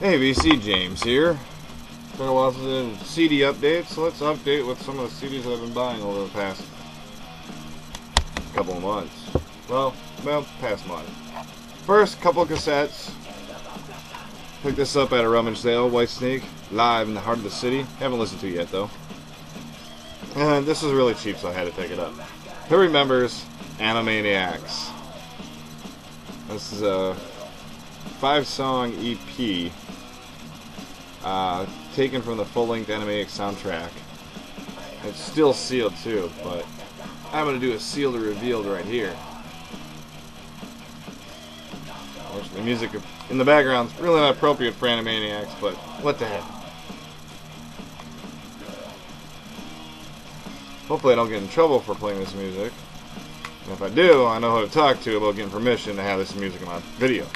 Hey VC James here. Been a while since did CD updates, so let's update with some of the CDs that I've been buying over the past couple of months. Well, well, past month. First, couple of cassettes. Picked this up at a rummage sale, Whitesnake, live in the heart of the city. Haven't listened to it yet though. And this is really cheap, so I had to pick it up. Who remembers Animaniacs? This is a five song EP uh, taken from the full length Animaniacs soundtrack. It's still sealed too, but I'm to do a sealed or revealed right here. Which the music in the background is really not appropriate for Animaniacs, but what the heck. Hopefully I don't get in trouble for playing this music. And if I do, I know who to talk to about getting permission to have this music in my video.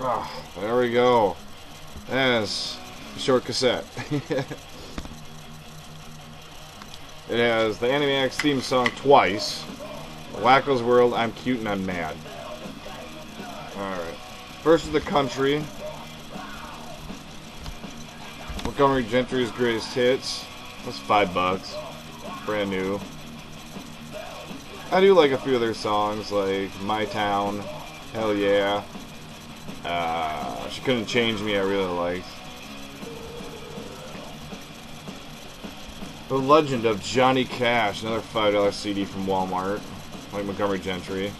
Ah, there we go. That's short cassette. it has the Animaniacs theme song twice. Wakko's World, I'm Cute and I'm Mad. Alright. First is the country. Montgomery Gentry's greatest hits. That's five bucks. Brand new. I do like a few of their songs, like My Town, Hell Yeah. Uh, she Couldn't Change Me, I really liked. The Legend of Johnny Cash, another $5 CD from Walmart, like Montgomery Gentry.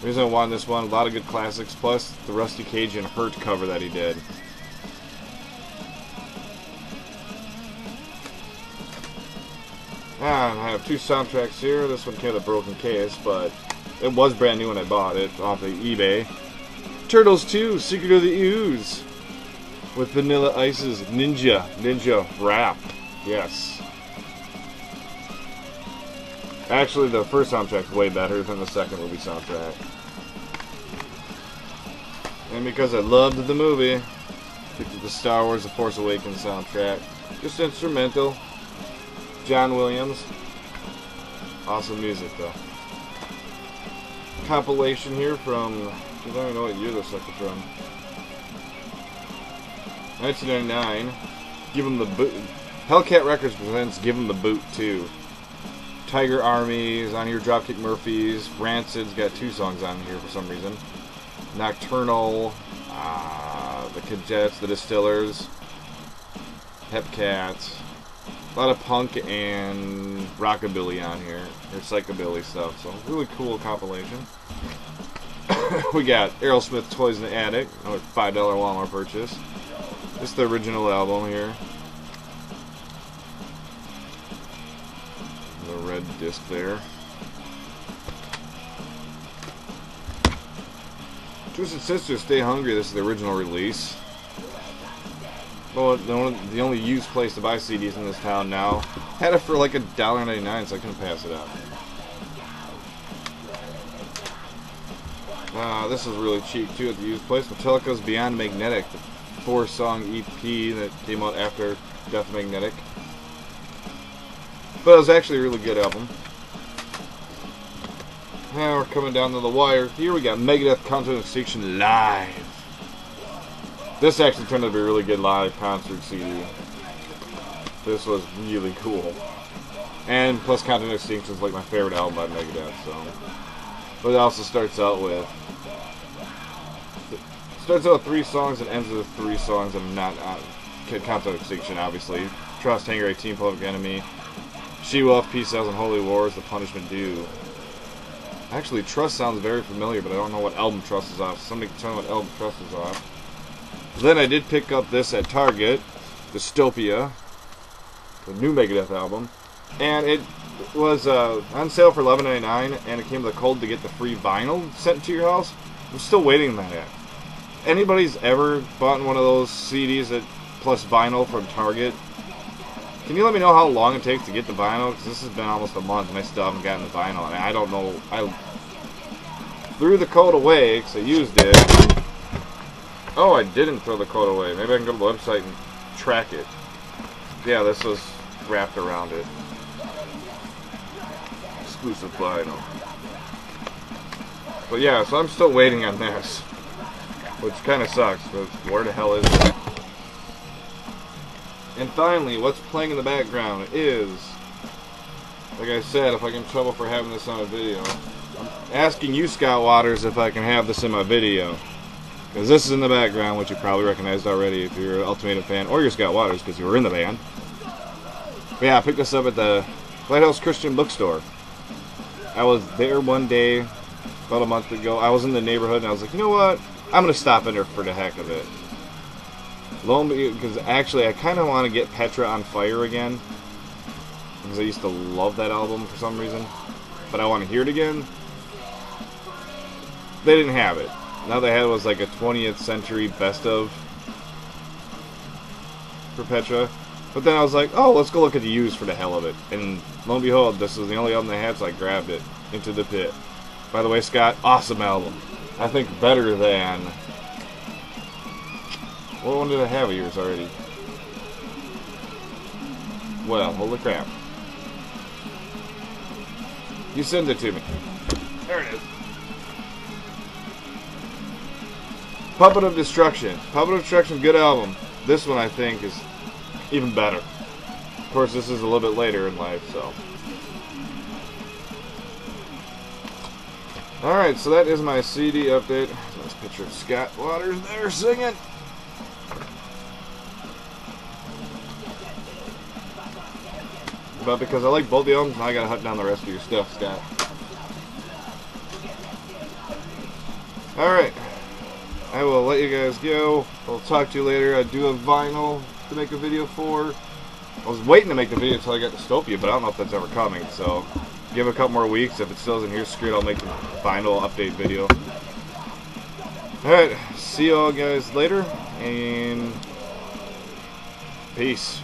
The reason I wanted this one, a lot of good classics, plus the Rusty and Hurt cover that he did. And I have two soundtracks here. This one came with a broken case, but it was brand new when I bought it off of eBay. Turtles 2, Secret of the Ooze. With Vanilla Ice's Ninja, Ninja Rap. Yes. Actually, the first soundtrack's way better than the second movie soundtrack. And because I loved the movie, picked up the Star Wars The Force Awakens soundtrack. Just instrumental. John Williams. Awesome music, though. Compilation here from I don't even know what year this sucker from. 1999. Give 'Em the Boot. Hellcat Records presents Give 'Em the Boot 2. Tiger Army's on here. Dropkick Murphys. Rancid's got two songs on here for some reason. Nocturnal. Uh, the Gadjits. The Distillers. Hepcats. A lot of punk and rockabilly on here. Or psychobilly stuff. So, really cool compilation. we got Aerosmith Toys in the Attic, another $5 Walmart purchase. This is the original album here. The red disc there. Twisted Sister, Stay Hungry, this is the original release. Well, the only, the only used place to buy CDs in this town now. Had it for like a dollar ninety-nine, so I couldn't pass it up. This is really cheap too at the used place. Metallica's Beyond Magnetic, the four-song EP that came out after Death Magnetic. But it was actually a really good album. Now we're coming down to the wire. Here we got Megadeth Countdown Extinction live. This actually turned out to be a really good live concert CD. This was really cool. And plus Countdown Extinction is like my favorite album by Megadeth, so. But it also starts out with starts out with three songs and ends with three songs. I'm not uh, Countdown Extinction, obviously. Trust, Hangar 18, Public Enemy, She Wolf, Peace Out, and Holy Wars, The Punishment Due. Actually, Trust sounds very familiar, but I don't know what album Trust is off. Somebody can tell me what album Trust is off. Then I did pick up this at Target, Dystopia, the new Megadeth album, and it was uh, on sale for $11.99, and it came with a code to get the free vinyl sent to your house. I'm still waiting on that yet anybody's ever bought one of those CDs that plus vinyl from Target, can you let me know how long it takes to get the vinyl? Because this has been almost a month and I still haven't gotten the vinyl. I, mean, I don't know. I threw the code away because I used it. Oh, I didn't throw the code away. Maybe I can go to the website and track it. Yeah, this was wrapped around it. Exclusive vinyl. But yeah, so I'm still waiting on this. Which kind of sucks, but where the hell is it? And finally, what's playing in the background is, like I said, if I get in trouble for having this on a video, I'm asking you, Scott Waters, if I can have this in my video. Because this is in the background, which you probably recognized already if you're an Ultimatum fan, or you're Scott Waters, because you were in the band. But yeah, I picked this up at the Lighthouse Christian Bookstore. I was there one day, about a month ago. I was in the neighborhood, and I was like, you know what? I'm to stop in there for the heck of it. Because actually, I kind of want to get Petra on Fire again. Because I used to love that album for some reason. But I want to hear it again. They didn't have it. Now they had was like a 20th century best of for Petra. But then I was like, oh, let's go look at the used for the hell of it. And lo and behold, this is the only album they had, so I grabbed it into the pit. By the way, Scott, awesome album. I think better than what one did I have of yours already? Well, holy crap. You send it to me. There it is. Puppet of Destruction. Puppet of Destruction, good album. This one, I think, is even better. Of course, this is a little bit later in life, so. Alright, so that is my CD update. Nice picture of Scott Waters there singing. But because I like both the albums, now I gotta hunt down the rest of your stuff, Scott. Alright. I will let you guys go. I'll talk to you later. I do have vinyl to make a video for. I was waiting to make the video until I got Dystopia, but I don't know if that's ever coming, so give a couple more weeks. If it still isn't here, it, I'll make the final update video. Alright, see you all guys later, and peace.